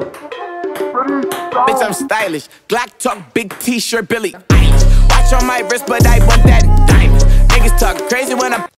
Bitch, I'm stylish. Glock talk, big t-shirt, Billy Watch on my wrist, but I want that diamond. Niggas talk crazy when I'm